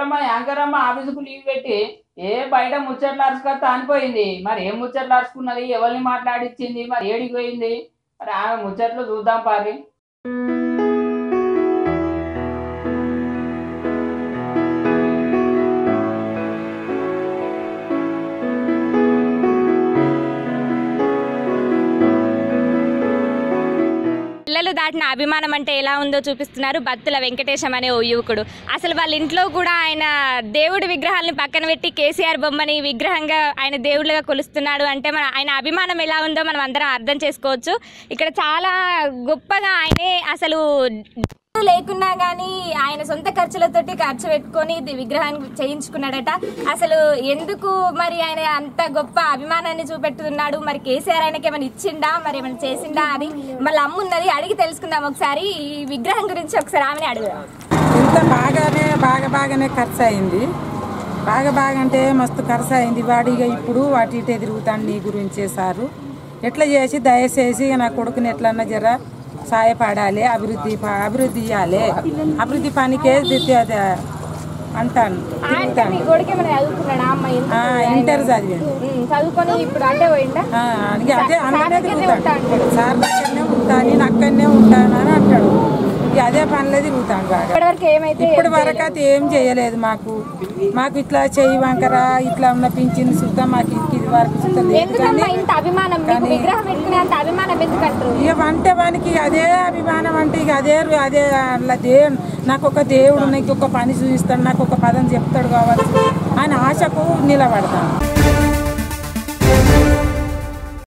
అమ్మ యాంకరమ్మ ఆఫీసుకు లీవ్ పెట్టి ఏ బయట ముచ్చట్లు అరుచుకొస్తా అనిపోయింది మరి ఏం ముచ్చట్లు అరుచుకున్నది ఎవరిని మాట్లాడిచ్చింది? మరి ఏడికి పోయింది? మరి ఆమె ముచ్చట్లు చూద్దాం పారి పిల్లలు దాటిన అభిమానం అంటే ఎలా ఉందో చూపిస్తున్నారు బత్తుల వెంకటేశం అనే ఓ యువకుడు. అసలు వాళ్ళ ఇంట్లో కూడా ఆయన దేవుడి విగ్రహాలను పక్కన పెట్టి కేసీఆర్ బొమ్మని విగ్రహంగా ఆయన దేవుళ్ళగా కొలుస్తున్నాడు అంటే మన ఆయన అభిమానం ఎలా ఉందో మనం అందరం అర్థం చేసుకోవచ్చు. ఇక్కడ చాలా గొప్పగా ఆయనే అసలు ఖర్చు లేకున్నా కానీ ఆయన సొంత ఖర్చులతోటి ఖర్చు పెట్టుకొని ఇది విగ్రహాన్ని చేయించుకున్నాడట. అసలు ఎందుకు మరి ఆయన అంత గొప్ప అభిమానాన్ని చూపెట్టుతున్నాడు మరి కేసీఆర్ ఆయనకి ఏమైనా ఇచ్చిండా మరి ఏమైనా చేసిండా అది మళ్ళీ అమ్మున్నది అడిగి తెలుసుకుందాం ఒకసారి. ఈ విగ్రహం గురించి ఒకసారి ఆమెని అడుగుదాం. ఇంత బాగానే బాగా బాగానే ఖర్చు అయింది బాగా బాగా అంటే మస్తు ఖర్చు అయింది వాడు ఇక ఇప్పుడు వాటి ఇటే తిరుగుతాను నీ గురించే సారు. ఎట్లా చేసి దయచేసి ఇక నా కొడుకుని ఎట్లన్నా జర సాయపడాలి అభివృద్ధి అభివృద్ధి ఇవ్వాలి అభివృద్ధి పనికే అంటాను ఇంటర్ చదివాను అదే అంటాడు. సార్ దగ్గరనే ఉంటాను నేను అక్కడనే ఉంటాను అని అంటాడు. అదే పనిలో తిరుగుతాను ఇప్పటి వరకు అయితే ఏం చేయలేదు మాకు. మాకు ఇట్లా చెయ్యి వంకర ఇట్లా ఉన్న పింఛన్ సుద్ధా మాకు ఇది వరకు సుద్ధా ఇక అంటే వానికి అదే అభిమానం అంటే ఇక అదే రు- అదే అలా దే నాకు ఒక దేవుడు నాకు ఒక పని చూపిస్తాడు నాకు ఒక పదం చెప్తాడు కావచ్చు అని ఆశకు నిలబడతాను.